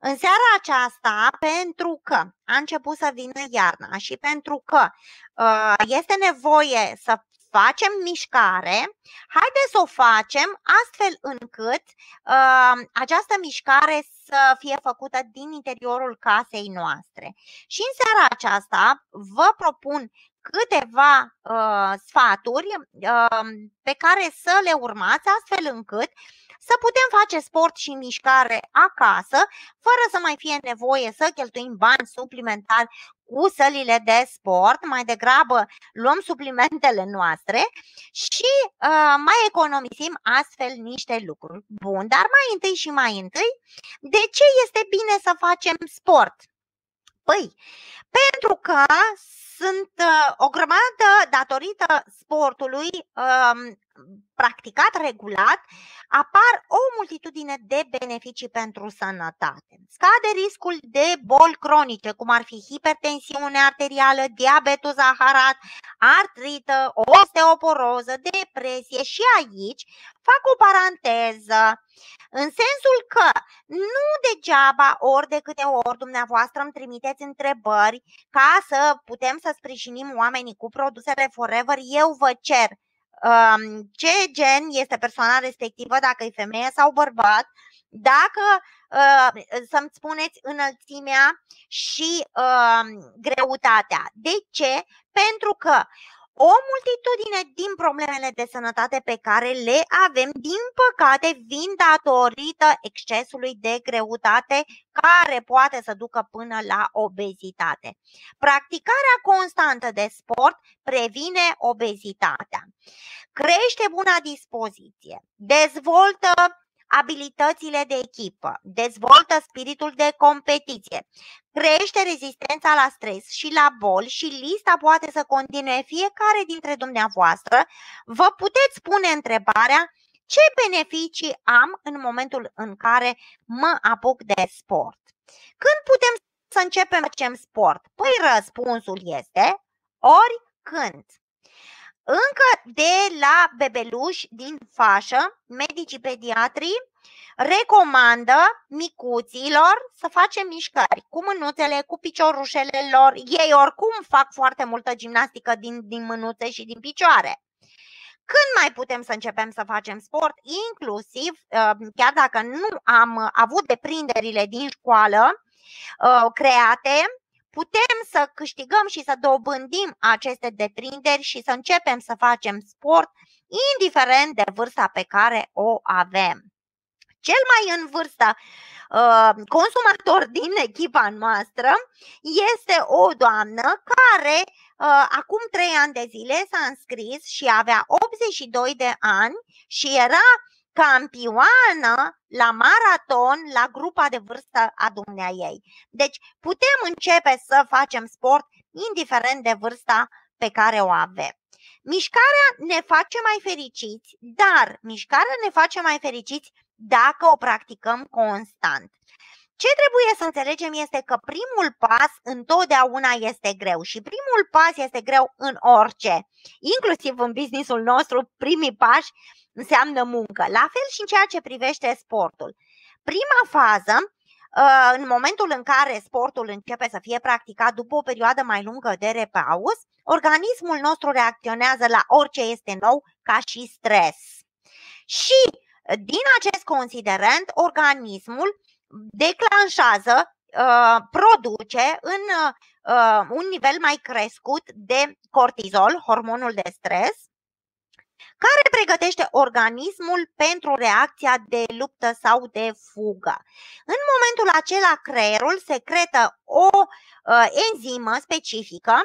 În seara aceasta, pentru că a început să vină iarna și pentru că uh, este nevoie să facem mișcare, haideți să o facem astfel încât uh, această mișcare să fie făcută din interiorul casei noastre. Și în seara aceasta vă propun câteva uh, sfaturi uh, pe care să le urmați astfel încât să putem face sport și mișcare acasă, fără să mai fie nevoie să cheltuim bani suplimentari cu sălile de sport, mai degrabă luăm suplimentele noastre și uh, mai economisim astfel niște lucruri. Bun, dar mai întâi și mai întâi, de ce este bine să facem sport? Păi, pentru că sunt uh, o grămadă datorită sportului uh, practicat regulat, apar o multitudine de beneficii pentru sănătate. Scade riscul de boli cronice, cum ar fi hipertensiune arterială, diabetul zaharat, artrită, osteoporoză, depresie și aici fac o paranteză în sensul că nu degeaba ori de câte ori dumneavoastră îmi trimiteți întrebări ca să putem să sprijinim oamenii cu produsele Forever, eu vă cer ce gen este persoana respectivă, dacă e femeie sau bărbat, dacă uh, să-mi spuneți înălțimea și uh, greutatea. De ce? Pentru că o multitudine din problemele de sănătate pe care le avem, din păcate, vin datorită excesului de greutate care poate să ducă până la obezitate. Practicarea constantă de sport previne obezitatea, crește buna dispoziție, dezvoltă abilitățile de echipă, dezvoltă spiritul de competiție, crește rezistența la stres și la boli și lista poate să continue fiecare dintre dumneavoastră. Vă puteți pune întrebarea ce beneficii am în momentul în care mă apuc de sport. Când putem să începem să facem sport? Păi răspunsul este oricând. Încă de la bebeluși din fașă, medicii pediatrii recomandă micuților să facem mișcări cu mânuțele, cu piciorușele lor. Ei oricum fac foarte multă gimnastică din, din mânuțe și din picioare. Când mai putem să începem să facem sport, inclusiv, uh, chiar dacă nu am avut deprinderile din școală uh, create, putem să câștigăm și să dobândim aceste deprinderi și să începem să facem sport, indiferent de vârsta pe care o avem. Cel mai în vârstă uh, consumator din echipa noastră este o doamnă care uh, acum 3 ani de zile s-a înscris și avea 82 de ani și era campioană la maraton la grupa de vârstă a dumnea ei. Deci putem începe să facem sport indiferent de vârsta pe care o avem. Mișcarea ne face mai fericiți, dar mișcarea ne face mai fericiți dacă o practicăm constant. Ce trebuie să înțelegem este că primul pas întotdeauna este greu și primul pas este greu în orice, inclusiv în businessul nostru, primii pași înseamnă muncă. La fel și în ceea ce privește sportul. Prima fază, uh, în momentul în care sportul începe să fie practicat după o perioadă mai lungă de repaus, organismul nostru reacționează la orice este nou ca și stres. Și din acest considerent, organismul declanșează, uh, produce în uh, un nivel mai crescut de cortizol, hormonul de stres, care pregătește organismul pentru reacția de luptă sau de fugă. În momentul acela, creierul secretă o uh, enzimă specifică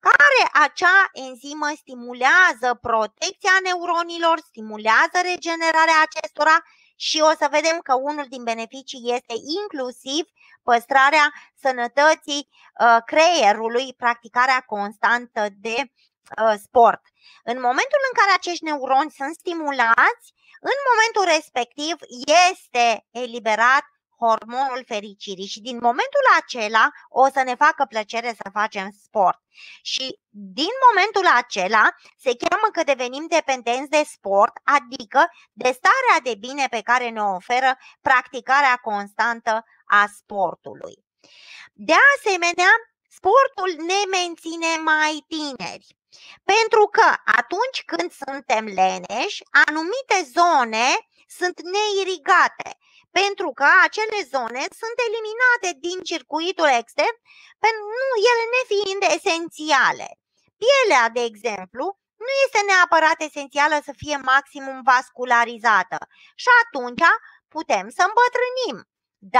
care acea enzimă stimulează protecția neuronilor, stimulează regenerarea acestora și o să vedem că unul din beneficii este inclusiv păstrarea sănătății uh, creierului, practicarea constantă de uh, sport. În momentul în care acești neuroni sunt stimulați, în momentul respectiv este eliberat hormonul fericirii și din momentul acela o să ne facă plăcere să facem sport. Și din momentul acela se cheamă că devenim dependenți de sport, adică de starea de bine pe care ne oferă practicarea constantă a sportului. De asemenea, sportul ne menține mai tineri. Pentru că atunci când suntem leneși, anumite zone sunt neirigate, pentru că acele zone sunt eliminate din circuitul extern, nu ele nefiind esențiale. Pielea, de exemplu, nu este neapărat esențială să fie maximum vascularizată și atunci putem să îmbătrânim.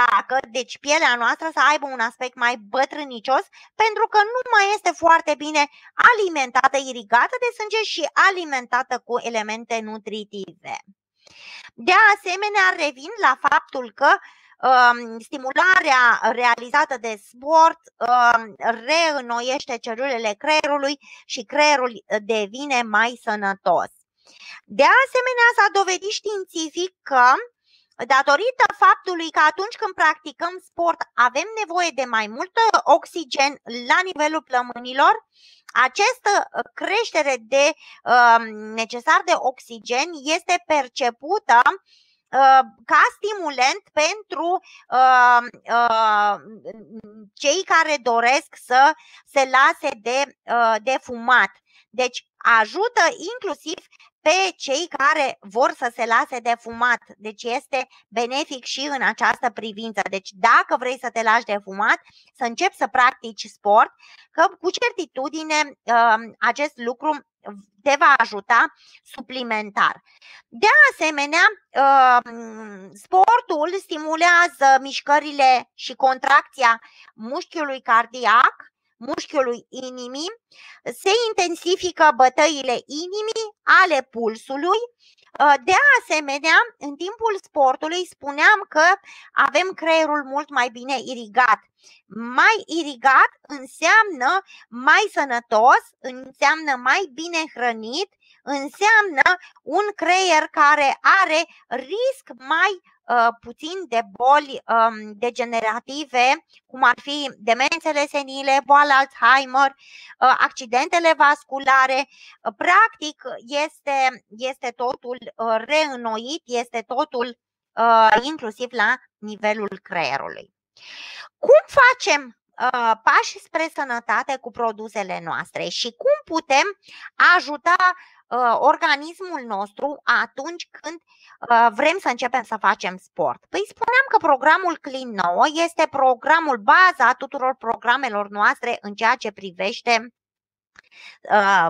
Dacă, deci pielea noastră să aibă un aspect mai bătrânicios, pentru că nu mai este foarte bine alimentată, irigată de sânge și alimentată cu elemente nutritive. De asemenea, revin la faptul că um, stimularea realizată de sport um, reînnoiește celulele creierului și creierul devine mai sănătos. De asemenea, s-a dovedit științific că datorită faptului că atunci când practicăm sport avem nevoie de mai mult oxigen la nivelul plămânilor, această uh, creștere de uh, necesar de oxigen este percepută uh, ca stimulent pentru uh, uh, cei care doresc să se lase de, uh, de fumat. Deci ajută inclusiv pe cei care vor să se lase de fumat. Deci este benefic și în această privință. Deci dacă vrei să te lași de fumat, să începi să practici sport, că cu certitudine um, acest lucru te va ajuta suplimentar. De asemenea, um, sportul stimulează mișcările și contracția mușchiului cardiac, mușchiului inimii, se intensifică bătăile inimii, ale pulsului. Ă, de asemenea, în timpul sportului spuneam că avem creierul mult mai bine irigat. Mai irigat înseamnă mai sănătos, înseamnă mai bine hrănit, înseamnă un creier care are risc mai Uh, puțin de boli um, degenerative, cum ar fi demențele senile, boala Alzheimer, uh, accidentele vasculare. Uh, practic, este, este totul reînnoit, este totul inclusiv la nivelul creierului. Cum facem pași spre sănătate cu produsele noastre și cum putem ajuta organismul nostru atunci când vrem să începem să facem sport? Păi spuneam că programul Clean 9 este programul baza tuturor programelor noastre în ceea ce privește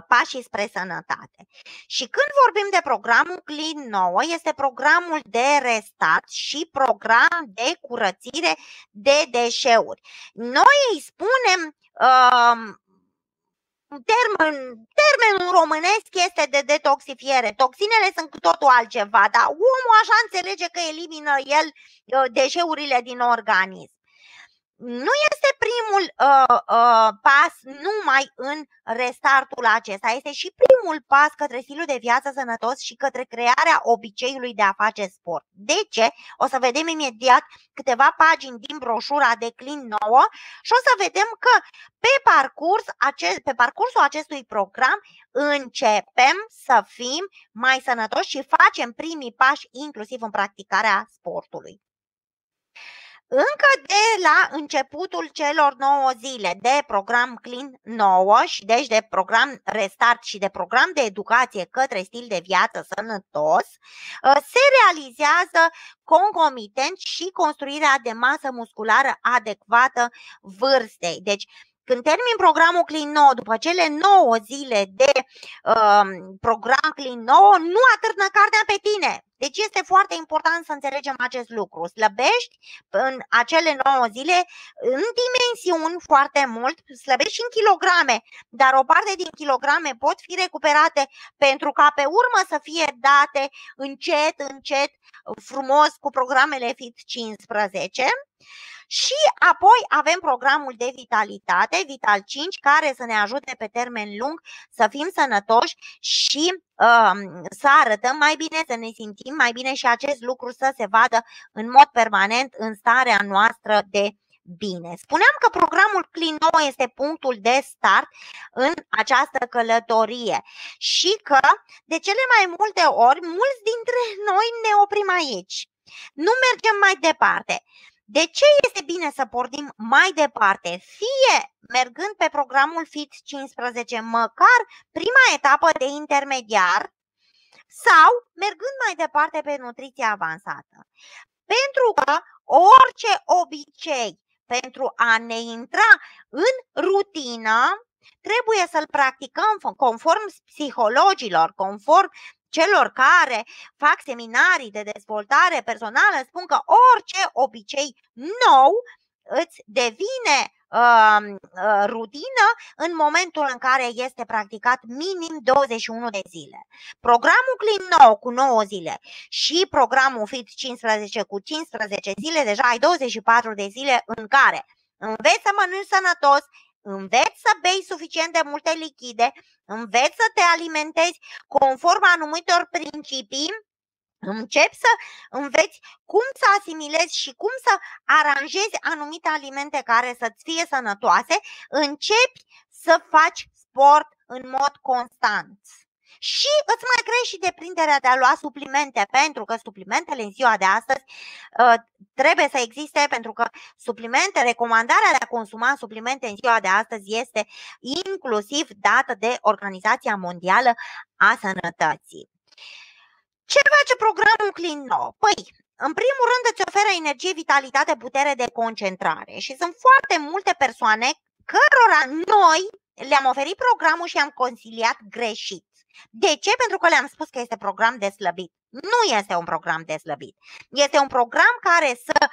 pașii spre sănătate. Și când vorbim de programul Clean 9, este programul de restat și program de curățire de deșeuri. Noi îi spunem uh, termen, termenul românesc este de detoxifiere. Toxinele sunt cu totul altceva, dar omul așa înțelege că elimină el uh, deșeurile din organism nu este primul uh, uh, pas numai în restartul acesta, este și primul pas către stilul de viață sănătos și către crearea obiceiului de a face sport. De ce? O să vedem imediat câteva pagini din broșura de Clean 9 și o să vedem că pe, parcurs, acest, pe parcursul acestui program începem să fim mai sănătoși și facem primii pași inclusiv în practicarea sportului. Încă de la începutul celor 9 zile de program Clean 9 și deci de program Restart și de program de educație către stil de viață sănătos, ă, se realizează concomitent și construirea de masă musculară adecvată vârstei. Deci când termin programul Clean 9, după cele 9 zile de uh, program Clean 9, nu atârnă cartea pe tine. Deci este foarte important să înțelegem acest lucru. Slăbești în acele 9 zile în dimensiuni foarte mult, slăbești și în kilograme, dar o parte din kilograme pot fi recuperate pentru ca pe urmă să fie date încet, încet, frumos cu programele FIT 15 Și apoi avem programul de vitalitate, Vital 5, care să ne ajute pe termen lung să fim sănătoși și uh, să arătăm mai bine, să ne simțim mai bine și acest lucru să se vadă în mod permanent în starea noastră de bine. Spuneam că programul Clean 9 este punctul de start în această călătorie și că de cele mai multe ori mulți dintre noi ne oprim aici. Nu mergem mai departe. De ce este bine să pornim mai departe? Fie mergând pe programul FIT 15, măcar prima etapă de intermediar, sau mergând mai departe pe nutriție avansată. Pentru că orice obicei pentru a ne intra în rutină, trebuie să-l practicăm conform psihologilor, conform celor care fac seminarii de dezvoltare personală, spun că orice obicei nou îți devine uh, uh, rutină în momentul în care este practicat minim 21 de zile. Programul Clean 9 cu 9 zile și programul Fit 15 cu 15 zile, deja ai 24 de zile în care înveți să mănânci sănătos, înveți să bei suficient de multe lichide, înveți să te alimentezi conform anumitor principii Începi să înveți cum să asimilezi și cum să aranjezi anumite alimente care să-ți fie sănătoase, începi să faci sport în mod constant. Și îți mai crești și deprinderea de a lua suplimente, pentru că suplimentele în ziua de astăzi uh, trebuie să existe, pentru că suplimente, recomandarea de a consuma suplimente în ziua de astăzi este inclusiv dată de Organizația Mondială a Sănătății. Ce face programul Clean 9? Păi, în primul rând îți oferă energie, vitalitate, putere de concentrare și sunt foarte multe persoane cărora noi le-am oferit programul și am consiliat greșit. De ce? Pentru că le-am spus că este program de slăbit. Nu este un program de slăbit. Este un program care să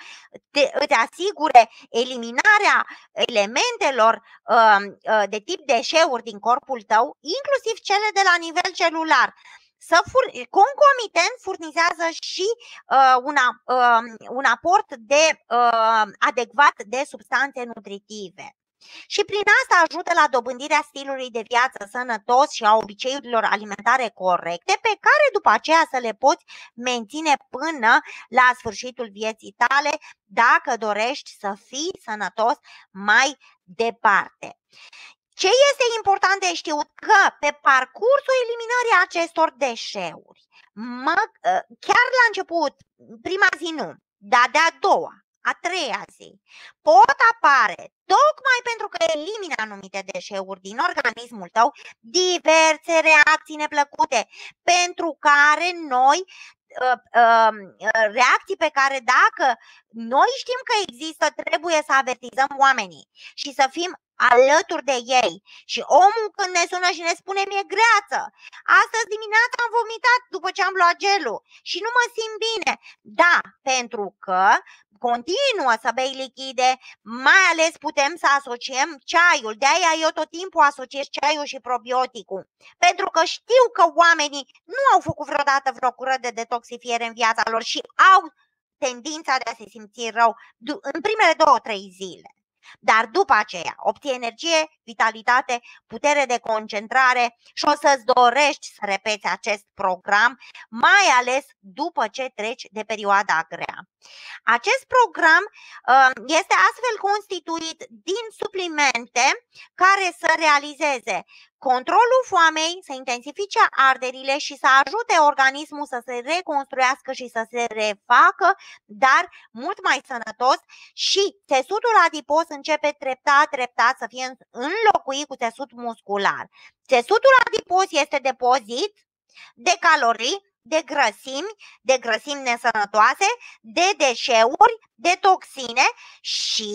te, îți asigure eliminarea elementelor uh, uh, de tip deșeuri din corpul tău, inclusiv cele de la nivel celular să fur- concomitent furnizează și uh, una, uh, un aport de uh, adecvat de substanțe nutritive. Și prin asta ajută la dobândirea stilului de viață sănătos și a obiceiurilor alimentare corecte, pe care după aceea să le poți menține până la sfârșitul vieții tale, dacă dorești să fii sănătos mai departe. Ce este important de știut? Că pe parcursul eliminării acestor deșeuri, mă, ă, chiar la început, prima zi nu, dar de-a doua, a treia zi, pot apare, tocmai pentru că elimini anumite deșeuri din organismul tău, diverse reacții neplăcute, pentru care noi ă, ă, reacții pe care dacă noi știm că există, trebuie să avertizăm oamenii și să fim alături de ei. Și omul când ne sună și ne spune mi-e greață, astăzi dimineața am vomitat după ce am luat gelul și nu mă simt bine. Da, pentru că continuă să bei lichide, mai ales putem să asociem ceaiul. De aia eu tot timpul asociez ceaiul și probioticul. Pentru că știu că oamenii nu au făcut vreodată vreo cură de detoxifiere în viața lor și au tendința de a se simți rău în primele două, trei zile. Dar după aceea obții energie, vitalitate, putere de concentrare și o să-ți dorești să repeți acest program, mai ales după ce treci de perioada grea. Acest program uh, este astfel constituit din suplimente care să realizeze controlul foamei, să intensifice arderile și să ajute organismul să se reconstruiască și să se refacă, dar mult mai sănătos și țesutul adipos începe treptat, treptat să fie înlocuit cu țesut muscular. Țesutul adipos este depozit de calorii, de grăsimi, de grăsimi nesănătoase, de deșeuri, de toxine și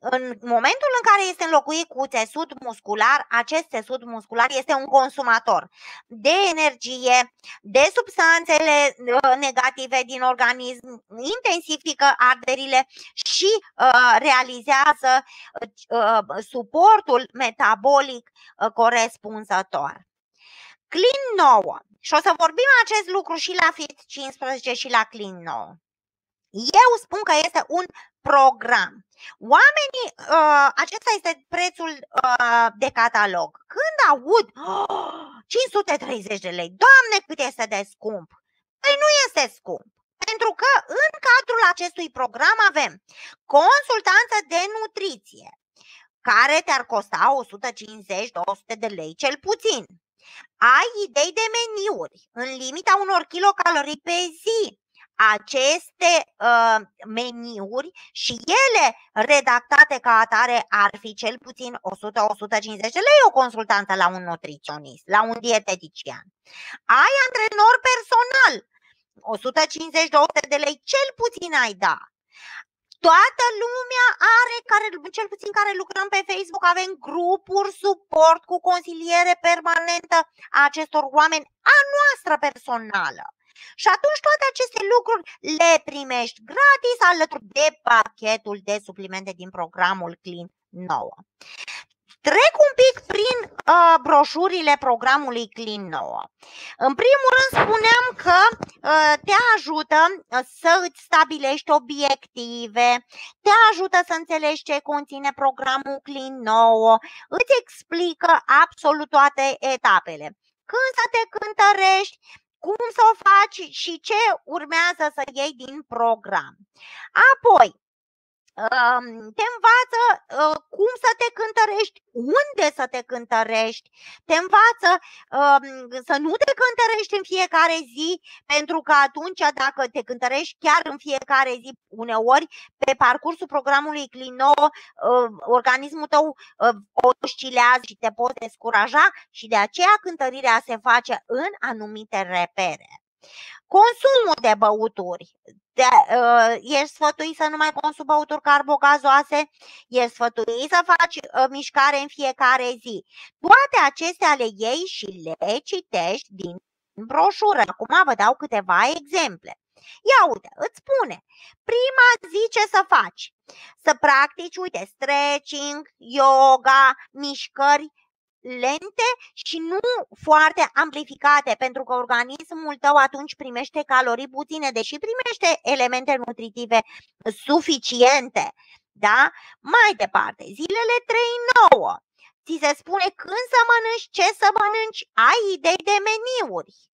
în momentul în care este înlocuit cu țesut muscular, acest țesut muscular este un consumator de energie, de substanțele uh, negative din organism, intensifică arderile și uh, realizează uh, suportul metabolic uh, corespunzător. Clean 9. Și o să vorbim acest lucru și la FIT 15 și la Clean 9. Eu spun că este un program. Oamenii, uh, acesta este prețul uh, de catalog. Când aud oh, 530 de lei, Doamne cât este de scump! Păi nu este scump. Pentru că în cadrul acestui program avem consultanță de nutriție, care te-ar costa 150-200 de lei cel puțin. Ai idei de meniuri în limita unor kilocalorii pe zi, aceste uh, meniuri și ele redactate ca atare ar fi cel puțin 100-150 de lei o consultanță la un nutriționist, la un dietetician. Ai antrenor personal, 150-200 de lei cel puțin ai da. Toată lumea are, care, cel puțin care lucrăm pe Facebook, avem grupuri suport cu consiliere permanentă a acestor oameni, a noastră personală. Și atunci toate aceste lucruri le primești gratis alături de pachetul de suplimente din programul Clean 9. Trec un pic prin uh, broșurile programului Clean 9. În primul rând spuneam că uh, te ajută uh, să îți stabilești obiective, te ajută să înțelegi ce conține programul Clean 9, îți explică absolut toate etapele. Când să te cântărești, cum să o faci și ce urmează să iei din program. Apoi, te învață ă, cum să te cântărești, unde să te cântărești, te învață să nu te cântărești în fiecare zi, pentru că atunci dacă te cântărești chiar în fiecare zi, uneori pe parcursul programului Clino, ă, organismul tău ă, oscilează și te poți descuraja și de aceea cântărirea se face în anumite repere. Consumul de băuturi. De, uh, ești sfătuit să nu mai consumi băuturi carbogazoase, ești sfătuit să faci uh, mișcare în fiecare zi. Toate acestea le iei și le citești din broșură. Acum vă dau câteva exemple. Ia uite, îți spune, prima zi ce să faci? Să practici, uite, stretching, yoga, mișcări lente și nu foarte amplificate, pentru că organismul tău atunci primește calorii puține, deși primește elemente nutritive suficiente. Da? Mai departe, zilele 3-9. Ți se spune când să mănânci, ce să mănânci, ai idei de meniuri.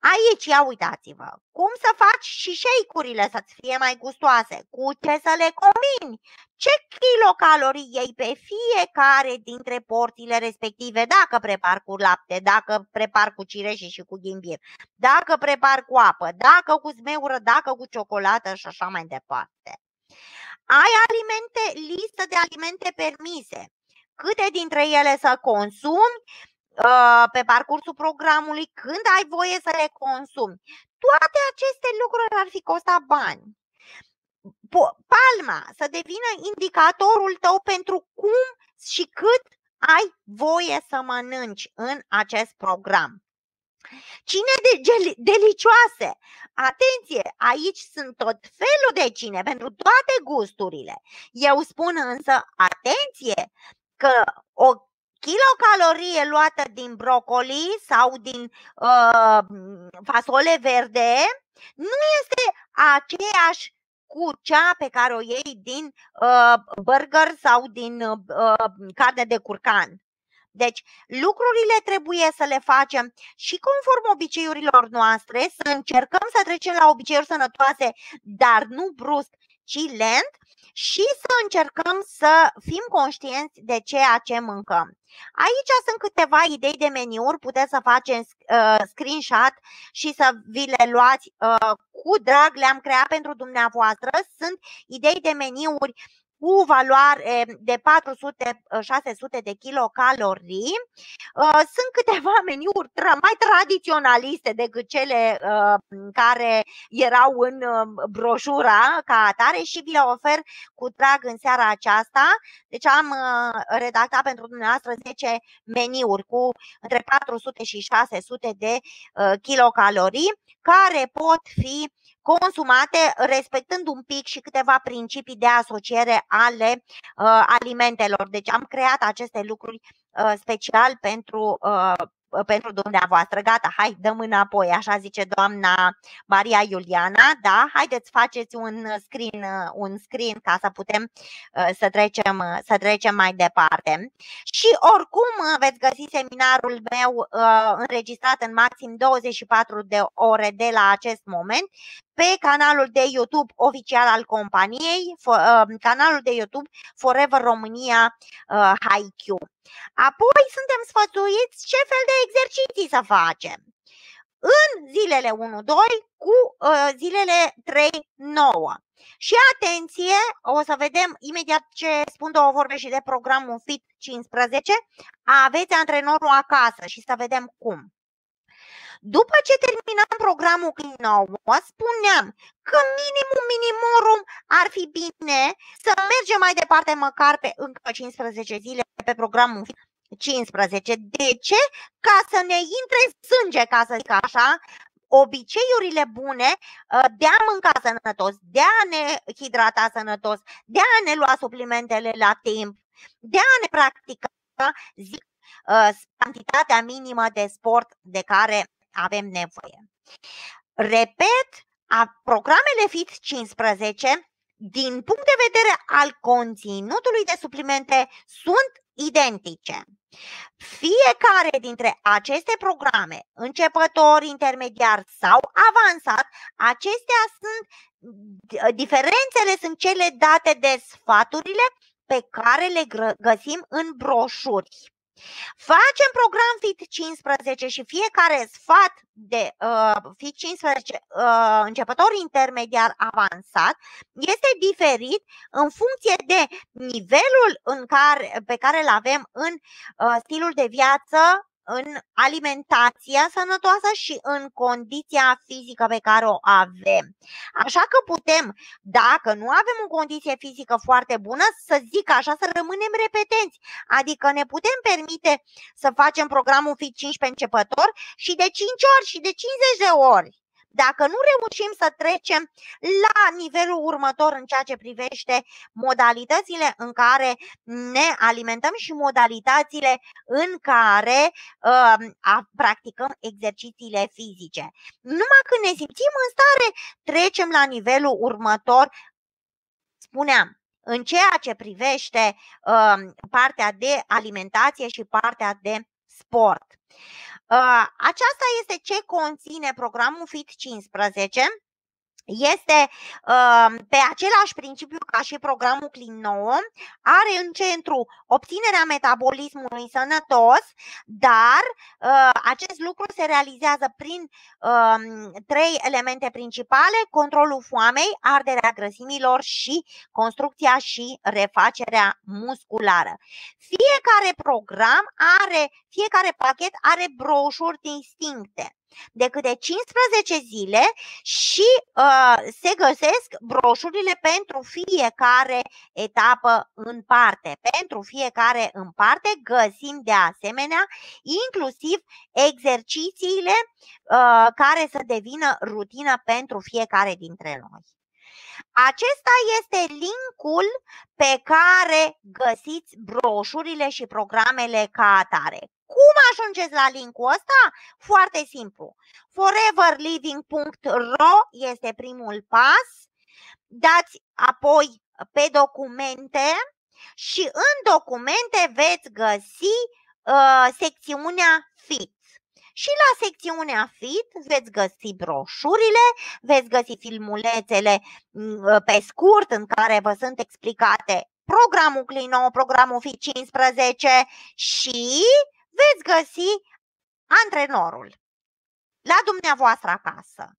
Aici, ia uitați-vă, cum să faci și shake-urile să-ți fie mai gustoase, cu ce să le combini, ce kilocalorii iei pe fiecare dintre porțiile respective, dacă prepar cu lapte, dacă prepar cu cireșe și cu ghimbir, dacă prepar cu apă, dacă cu zmeură, dacă cu ciocolată și așa mai departe. Ai alimente, listă de alimente permise, câte dintre ele să consumi, Uh, pe parcursul programului, când ai voie să le consumi. Toate aceste lucruri ar fi costat bani. Palma să devină indicatorul tău pentru cum și cât ai voie să mănânci în acest program. Cine de gel- delicioase! Atenție, aici sunt tot felul de cine pentru toate gusturile. Eu spun însă, atenție, că o kilocalorie luată din brocoli sau din uh, fasole verde nu este aceeași cu cea pe care o iei din uh, burger sau din uh, carne de curcan. Deci, lucrurile trebuie să le facem și conform obiceiurilor noastre, să încercăm să trecem la obiceiuri sănătoase, dar nu brusc, ci lent și să încercăm să fim conștienți de ceea ce mâncăm. Aici sunt câteva idei de meniuri, puteți să faceți uh, screenshot și să vi le luați uh, cu drag, le-am creat pentru dumneavoastră. Sunt idei de meniuri cu valoare de 400-600 de kilocalorii. Uh, sunt câteva meniuri mai tradiționaliste decât cele uh, care erau în uh, broșura ca atare și vi le ofer cu drag în seara aceasta. Deci am redactat pentru dumneavoastră 10 meniuri cu între 400 și 600 de kilocalorii care pot fi consumate respectând un pic și câteva principii de asociere ale uh, alimentelor. Deci am creat aceste lucruri uh, special pentru uh, pentru dumneavoastră. Gata, hai, dăm înapoi, așa zice doamna Maria Iuliana. Da, haideți, faceți un screen, un screen ca să putem să trecem, să trecem mai departe. Și oricum veți găsi seminarul meu înregistrat în maxim 24 de ore de la acest moment pe canalul de YouTube oficial al companiei, canalul de YouTube Forever România HiQ. Apoi suntem sfătuiți ce fel de exerciții să facem. În zilele 1-2 cu uh, zilele 3-9. Și atenție, o să vedem imediat ce spun două vorbe și de programul FIT 15, aveți antrenorul acasă și să vedem cum. După ce terminam programul nou, spuneam că minimum minimorum ar fi bine să mergem mai departe măcar pe încă 15 zile pe programul 15. De ce? Ca să ne intre sânge, ca să zic așa, obiceiurile bune ă, de a mânca sănătos, de a ne hidrata sănătos, de a ne lua suplimentele la timp, de a ne practica, zic, ă, cantitatea minimă de sport de care avem nevoie. Repet, a, programele FIT 15, din punct de vedere al conținutului de suplimente, sunt identice. Fiecare dintre aceste programe, începător, intermediar sau avansat, acestea sunt diferențele sunt cele date de sfaturile pe care le găsim în broșuri. Facem program FIT 15 și fiecare sfat de uh, FIT 15 uh, începător intermediar avansat este diferit în funcție de nivelul în care, pe care îl avem în uh, stilul de viață în alimentația sănătoasă și în condiția fizică pe care o avem. Așa că putem, dacă nu avem o condiție fizică foarte bună, să zic așa, să rămânem repetenți. Adică ne putem permite să facem programul FIT 15 începător și de 5 ori și de 50 de ori. Dacă nu reușim să trecem la nivelul următor în ceea ce privește modalitățile în care ne alimentăm și modalitățile în care uh, practicăm exercițiile fizice. Numai când ne simțim în stare, trecem la nivelul următor. Spuneam, în ceea ce privește uh, partea de alimentație și partea de sport. Uh, aceasta este ce conține programul FIT 15 este uh, pe același principiu ca și programul Clean 9, are în centru obținerea metabolismului sănătos, dar uh, acest lucru se realizează prin uh, trei elemente principale, controlul foamei, arderea grăsimilor și construcția și refacerea musculară. Fiecare program are, fiecare pachet are broșuri distincte de câte 15 zile și uh, se găsesc broșurile pentru fiecare etapă în parte. Pentru fiecare în parte găsim de asemenea inclusiv exercițiile uh, care să devină rutină pentru fiecare dintre noi. Acesta este linkul pe care găsiți broșurile și programele ca atare. Cum ajungeți la linkul ăsta? Foarte simplu. foreverliving.ro este primul pas. Dați apoi pe documente și în documente veți găsi uh, secțiunea FIT. Și la secțiunea FIT veți găsi broșurile, veți găsi filmulețele mm, pe scurt în care vă sunt explicate programul Clino, programul FIT 15 și veți găsi antrenorul la dumneavoastră acasă.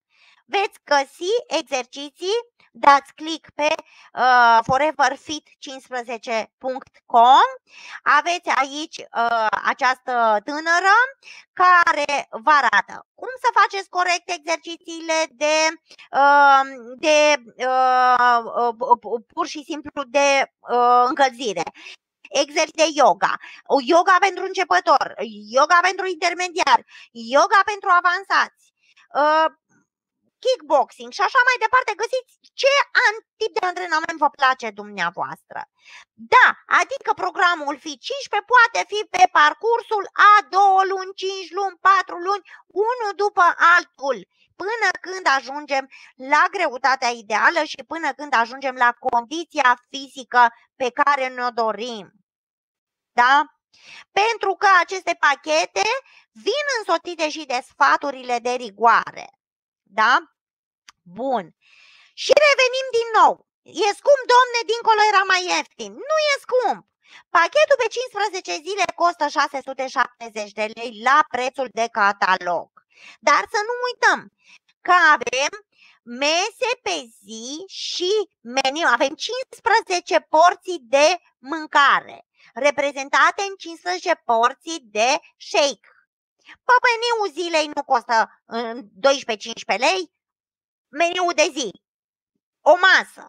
Veți găsi exerciții, dați click pe uh, foreverfit15.com. Aveți aici uh, această tânără care vă arată cum să faceți corect exercițiile de, uh, de uh, uh, pur și simplu de uh, încălzire exerciții de yoga, yoga pentru începător, yoga pentru intermediar, yoga pentru avansați, ă, kickboxing și așa mai departe, găsiți ce tip de antrenament vă place dumneavoastră. Da, adică programul fi 15 poate fi pe parcursul a 2 luni, 5 luni, 4 luni, unul după altul, până când ajungem la greutatea ideală și până când ajungem la condiția fizică pe care ne-o dorim. Da? Pentru că aceste pachete vin însoțite și de sfaturile de rigoare. Da? Bun. Și revenim din nou. E scump, domne, dincolo era mai ieftin. Nu e scump. Pachetul pe 15 zile costă 670 de lei la prețul de catalog. Dar să nu uităm că avem mese pe zi și meniu. Avem 15 porții de mâncare, reprezentate în 15 porții de shake. Păpăniul zilei nu costă 12-15 lei, meniul de zi, o masă.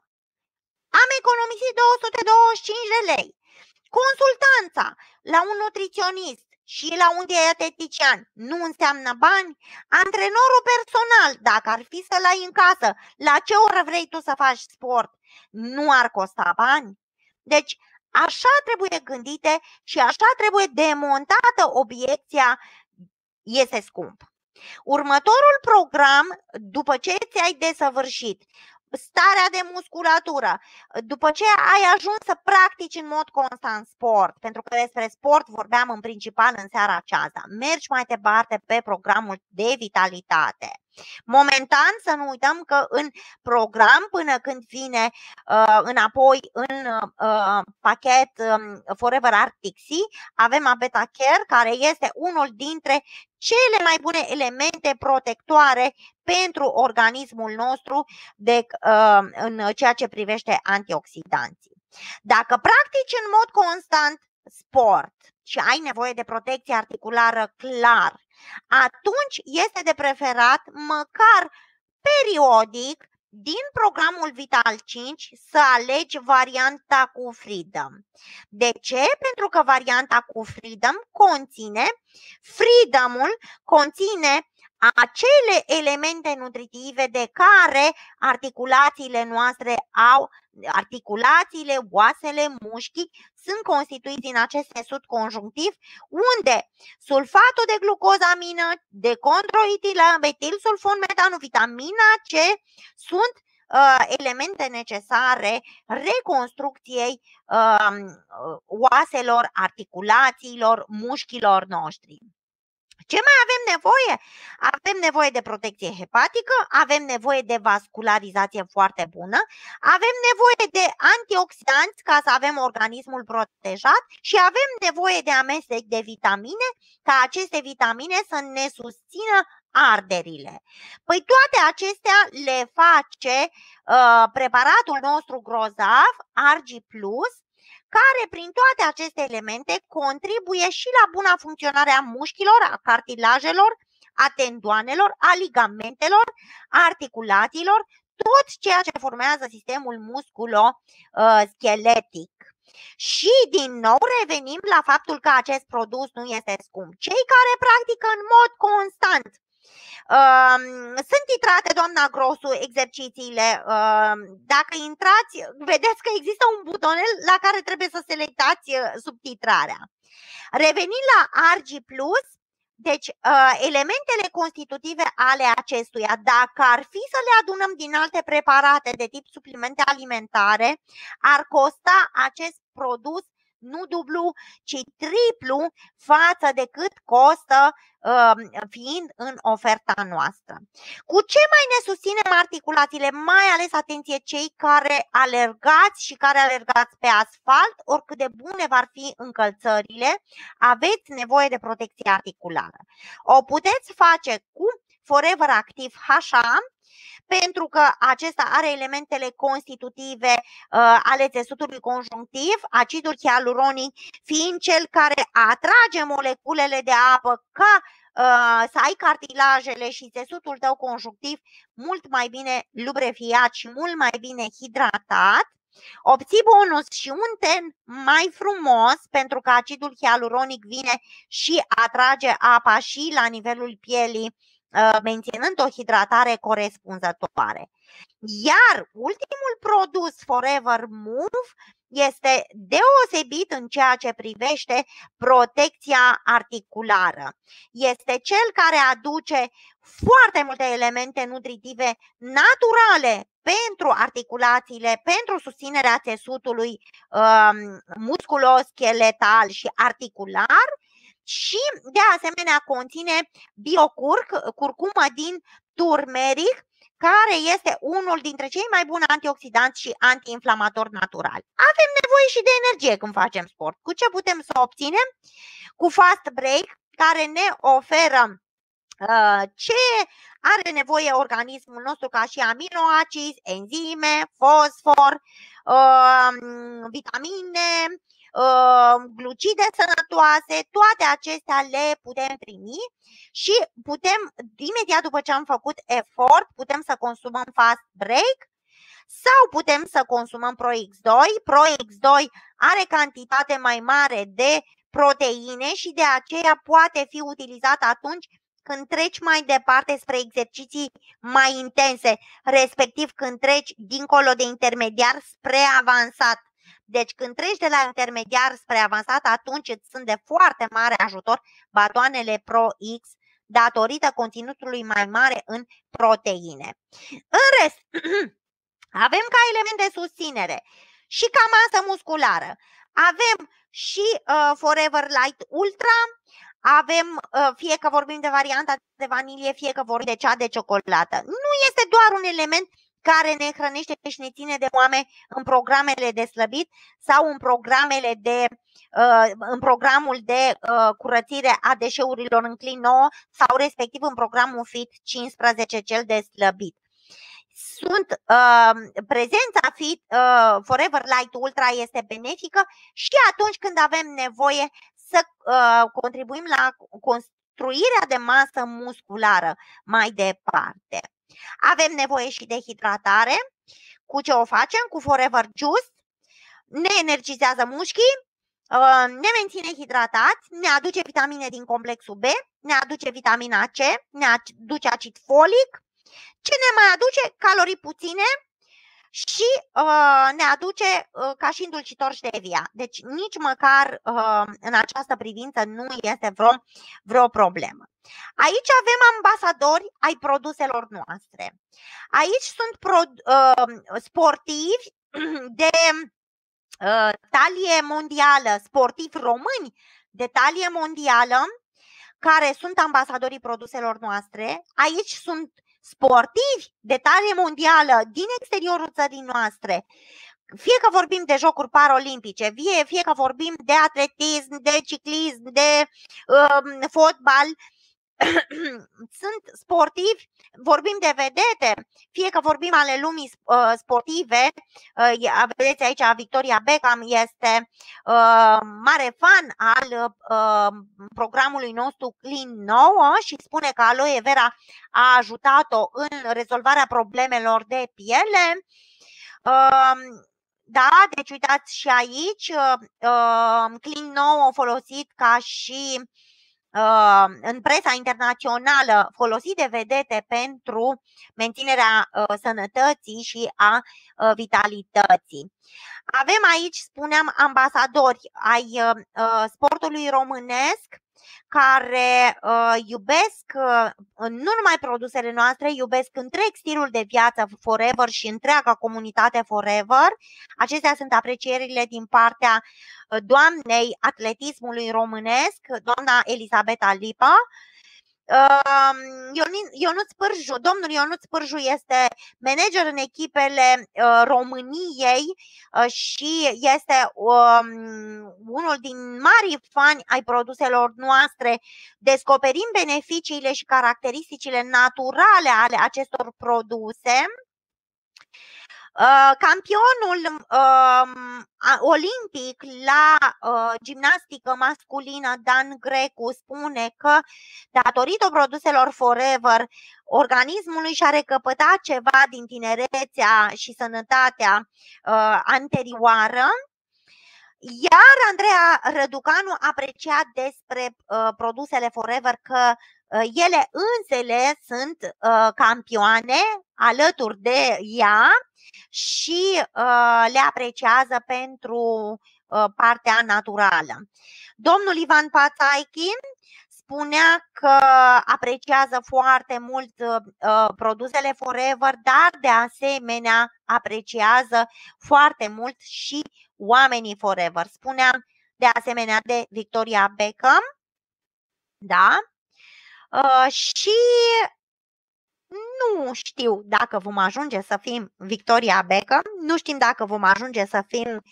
Am economisit 225 de lei. Consultanța la un nutriționist și la un dietetician nu înseamnă bani? Antrenorul personal, dacă ar fi să-l ai în casă, la ce oră vrei tu să faci sport, nu ar costa bani? Deci, așa trebuie gândite și așa trebuie demontată obiecția este scump. Următorul program, după ce ți-ai desăvârșit starea de musculatură, după ce ai ajuns să practici în mod constant sport, pentru că despre sport vorbeam în principal în seara aceasta, mergi mai departe pe programul de vitalitate. Momentan să nu uităm că în program, până când vine uh, înapoi în uh, pachet um, Forever Arctic Sea, avem Abeta Care, care este unul dintre cele mai bune elemente protectoare pentru organismul nostru de, uh, în ceea ce privește antioxidanții. Dacă practici în mod constant sport și ai nevoie de protecție articulară clar, atunci este de preferat măcar periodic din programul Vital 5 să alegi varianta cu Freedom. De ce? Pentru că varianta cu Freedom conține, Freedom-ul conține acele elemente nutritive de care articulațiile noastre au, articulațiile, oasele, mușchii sunt constituiți din acest țesut conjunctiv, unde sulfatul de glucozamină, de condroitilamă, metil sulfon metanu, vitamina C sunt uh, elemente necesare reconstrucției uh, oaselor, articulațiilor, mușchilor noștri. Ce mai avem nevoie? Avem nevoie de protecție hepatică, avem nevoie de vascularizație foarte bună, avem nevoie de antioxidanți ca să avem organismul protejat și avem nevoie de amestec de vitamine ca aceste vitamine să ne susțină arderile. Păi toate acestea le face uh, preparatul nostru grozav, Argi Plus, care prin toate aceste elemente contribuie și la buna funcționare a mușchilor, a cartilajelor, a tendoanelor, a ligamentelor, a articulațiilor, tot ceea ce formează sistemul musculo-scheletic. Și din nou revenim la faptul că acest produs nu este scump. Cei care practică în mod constant sunt titrate, doamna Grosu, exercițiile. Dacă intrați, vedeți că există un butonel la care trebuie să selectați uh, subtitrarea. Revenind la Argi Plus, deci, elementele constitutive ale acestuia, dacă ar fi să le adunăm din alte preparate de tip suplimente alimentare, ar costa acest produs nu dublu, ci triplu față de cât costă uh, fiind în oferta noastră. Cu ce mai ne susținem articulațiile? Mai ales atenție cei care alergați și care alergați pe asfalt, oricât de bune vor fi încălțările, aveți nevoie de protecție articulară. O puteți face cu Forever Active HA, pentru că acesta are elementele constitutive uh, ale țesutului conjunctiv, acidul hialuronic fiind cel care atrage moleculele de apă ca uh, să ai cartilajele și țesutul tău conjunctiv mult mai bine lubrefiat și mult mai bine hidratat. Obții bonus și un ten mai frumos pentru că acidul hialuronic vine și atrage apa și la nivelul pielii menținând o hidratare corespunzătoare. Iar ultimul produs Forever Move este deosebit în ceea ce privește protecția articulară. Este cel care aduce foarte multe elemente nutritive naturale pentru articulațiile, pentru susținerea țesutului um, musculoscheletal și articular și de asemenea conține biocurc, curcuma din turmeric, care este unul dintre cei mai buni antioxidanți și antiinflamatori naturali. Avem nevoie și de energie când facem sport. Cu ce putem să obținem? Cu fast break, care ne oferă uh, ce are nevoie organismul nostru ca și aminoacizi, enzime, fosfor, uh, vitamine, uh, glucide sănătoase, toate acestea le putem primi și putem, imediat după ce am făcut efort, putem să consumăm fast break sau putem să consumăm ProX2. ProX2 are cantitate mai mare de proteine și de aceea poate fi utilizat atunci când treci mai departe spre exerciții mai intense, respectiv când treci dincolo de intermediar spre avansat. Deci când treci de la intermediar spre avansat, atunci îți sunt de foarte mare ajutor batoanele Pro X datorită conținutului mai mare în proteine. În rest, avem ca element de susținere și ca masă musculară. Avem și uh, Forever Light Ultra, avem, uh, fie că vorbim de varianta de vanilie, fie că vorbim de cea de ciocolată. Nu este doar un element care ne hrănește și ne ține de oameni în programele de slăbit sau în programele de uh, în programul de uh, curățire a deșeurilor în Clean 9 sau respectiv în programul FIT 15 cel de slăbit. Sunt uh, prezența FIT uh, Forever Light Ultra este benefică și atunci când avem nevoie să uh, contribuim la construirea de masă musculară mai departe. Avem nevoie și de hidratare. Cu ce o facem? Cu Forever Juice. Ne energizează mușchii, uh, ne menține hidratați, ne aduce vitamine din complexul B, ne aduce vitamina C, ne aduce acid folic. Ce ne mai aduce? Calorii puține, și uh, ne aduce uh, ca și îndulcitor stevia. Deci nici măcar uh, în această privință nu este vreo, vreo problemă. Aici avem ambasadori ai produselor noastre. Aici sunt pro, uh, sportivi de uh, talie mondială, sportivi români de talie mondială, care sunt ambasadorii produselor noastre. Aici sunt sportivi de talie mondială din exteriorul țării noastre, fie că vorbim de jocuri paralimpice, fie, fie că vorbim de atletism, de ciclism, de uh, fotbal, sunt sportivi, vorbim de vedete, fie că vorbim ale lumii uh, sportive, uh, vedeți aici Victoria Beckham este uh, mare fan al programului nostru Clean 9 și spune că aloe vera a ajutat-o în rezolvarea problemelor de piele. Da, deci uitați și aici, Clean 9 folosit ca și Uh, în presa internațională folosit de vedete pentru menținerea uh, sănătății și a uh, vitalității. Avem aici, spuneam, ambasadori ai sportului românesc care uh, iubesc uh, nu numai produsele noastre, iubesc întreg stilul de viață Forever și întreaga comunitate Forever. Acestea sunt aprecierile din partea uh, doamnei atletismului românesc, doamna Elisabeta Lipa, Ionuț Pârju, domnul Ionuț Pârju este manager în echipele uh, României uh, și este um, unul din mari fani ai produselor noastre. Descoperim beneficiile și caracteristicile naturale ale acestor produse Uh, campionul uh, olimpic la uh, gimnastică masculină Dan Grecu spune că datorită produselor Forever organismului și-a recăpătat ceva din tinerețea și sănătatea uh, anterioară. Iar Andreea Răducanu aprecia despre uh, produsele Forever că ele însele sunt campioane alături de ea și le apreciază pentru partea naturală. Domnul Ivan Pațaichin spunea că apreciază foarte mult uh, produsele Forever, dar de asemenea apreciază foarte mult și oamenii Forever. Spunea de asemenea de Victoria Beckham, da? Uh, și nu știu dacă vom ajunge să fim Victoria Beckham, nu știm dacă vom ajunge să fim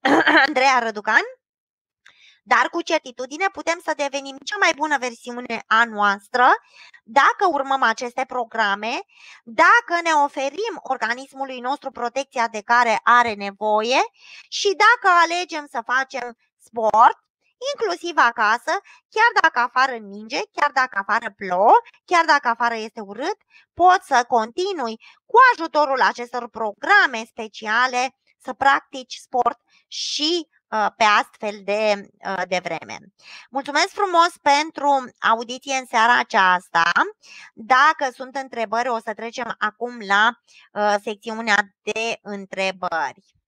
Andreea Răducan, dar cu certitudine putem să devenim cea mai bună versiune a noastră dacă urmăm aceste programe, dacă ne oferim organismului nostru protecția de care are nevoie și dacă alegem să facem sport, inclusiv acasă, chiar dacă afară ninge, chiar dacă afară plouă, chiar dacă afară este urât, poți să continui cu ajutorul acestor programe speciale să practici sport și Uh, pe astfel de, uh, de vreme. Mulțumesc frumos pentru audiție în seara aceasta. Dacă sunt întrebări, o să trecem acum la uh, secțiunea de întrebări.